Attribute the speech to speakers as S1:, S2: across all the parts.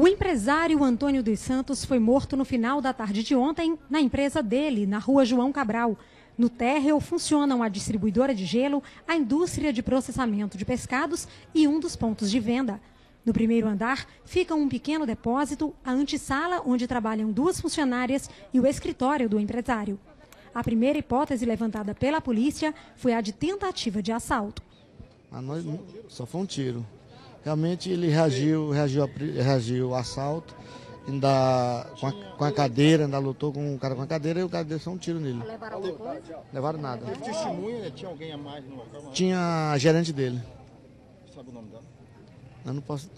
S1: O empresário Antônio dos Santos foi morto no final da tarde de ontem na empresa dele, na rua João Cabral. No térreo funcionam a distribuidora de gelo, a indústria de processamento de pescados e um dos pontos de venda. No primeiro andar fica um pequeno depósito, a antessala onde trabalham duas funcionárias e o escritório do empresário. A primeira hipótese levantada pela polícia foi a de tentativa de assalto.
S2: Nós só foi um tiro. Realmente ele reagiu, reagiu, reagiu ao assalto, ainda com a, com a, cadeira, ainda lutou com o cara com a cadeira e o cara deu só um tiro nele.
S1: Levaram alguma coisa?
S2: Levaram nada.
S3: Teve testemunha? Tinha alguém a mais no local?
S2: Tinha a gerente dele.
S3: Sabe o nome dela?
S2: Eu não posso.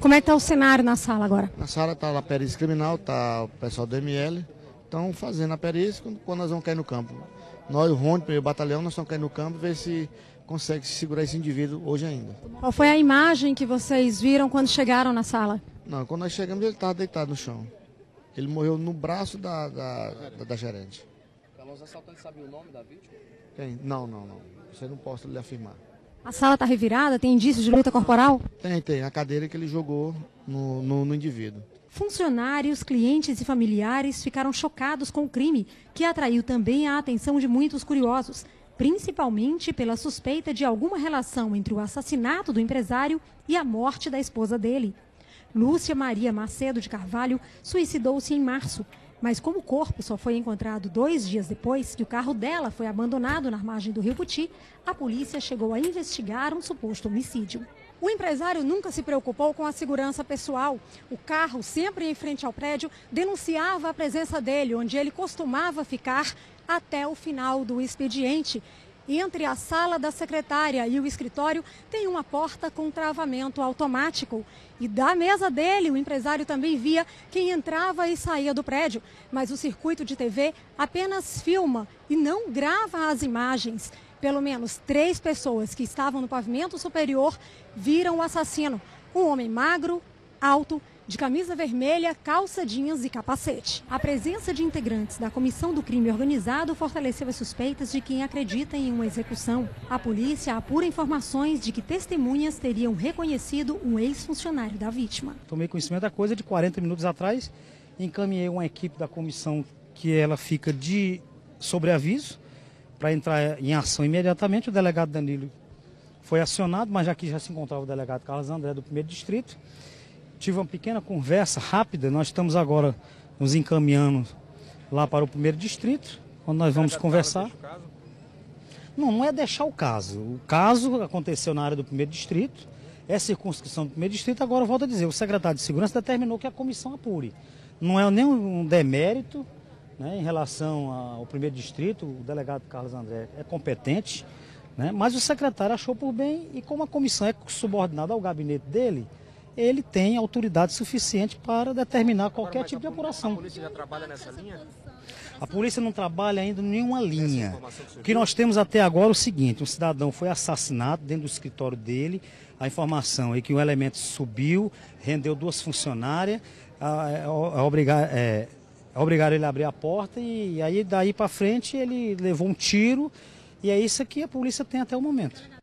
S1: Como é que está o cenário na sala agora?
S2: Na sala está a perícia criminal, está o pessoal do ML. Estão fazendo a perícia quando, quando nós vamos cair no campo. Nós, o Rony, primeiro batalhão, nós vamos cair no campo ver se consegue segurar esse indivíduo hoje ainda.
S1: Qual foi a imagem que vocês viram quando chegaram na sala?
S2: Não, quando nós chegamos ele estava deitado no chão. Ele morreu no braço da, da, da, da gerente.
S4: Os assaltantes sabiam o nome da vítima?
S2: Quem? Não, não, não. Você não posso lhe afirmar.
S1: A sala está revirada? Tem indícios de luta corporal?
S2: Tem, tem. A cadeira que ele jogou no, no, no indivíduo.
S1: Funcionários, clientes e familiares ficaram chocados com o crime, que atraiu também a atenção de muitos curiosos principalmente pela suspeita de alguma relação entre o assassinato do empresário e a morte da esposa dele. Lúcia Maria Macedo de Carvalho suicidou-se em março, mas como o corpo só foi encontrado dois dias depois e o carro dela foi abandonado na margem do rio Puti, a polícia chegou a investigar um suposto homicídio. O empresário nunca se preocupou com a segurança pessoal. O carro, sempre em frente ao prédio, denunciava a presença dele, onde ele costumava ficar até o final do expediente. Entre a sala da secretária e o escritório tem uma porta com travamento automático. E da mesa dele, o empresário também via quem entrava e saía do prédio. Mas o circuito de TV apenas filma e não grava as imagens. Pelo menos três pessoas que estavam no pavimento superior viram o assassino. Um homem magro, alto de camisa vermelha, calça jeans e capacete. A presença de integrantes da Comissão do Crime Organizado fortaleceu as suspeitas de quem acredita em uma execução. A polícia apura informações de que testemunhas teriam reconhecido um ex-funcionário da vítima.
S5: Tomei conhecimento da coisa de 40 minutos atrás, encaminhei uma equipe da comissão que ela fica de sobreaviso para entrar em ação imediatamente. O delegado Danilo foi acionado, mas aqui já se encontrava o delegado Carlos André do primeiro distrito tive uma pequena conversa rápida. Nós estamos agora nos encaminhando lá para o primeiro distrito, onde nós vamos conversar. Não, não é deixar o caso. O caso aconteceu na área do primeiro distrito, é circunscrição do primeiro distrito. Agora, volto a dizer, o secretário de Segurança determinou que a comissão apure. Não é nenhum demérito né, em relação ao primeiro distrito, o delegado Carlos André é competente, né, mas o secretário achou por bem, e como a comissão é subordinada ao gabinete dele, ele tem autoridade suficiente para determinar qualquer Agora, tipo de apuração. A
S4: polícia já trabalha nessa linha?
S5: A polícia não trabalha ainda em nenhuma linha. O que nós temos até agora é o seguinte: um cidadão foi assassinado dentro do escritório dele. A informação é que um elemento subiu, rendeu duas funcionárias, a, é, a, a obrigar, é, obrigaram ele a abrir a porta e, e aí daí para frente ele levou um tiro. E é isso que a polícia tem até o momento.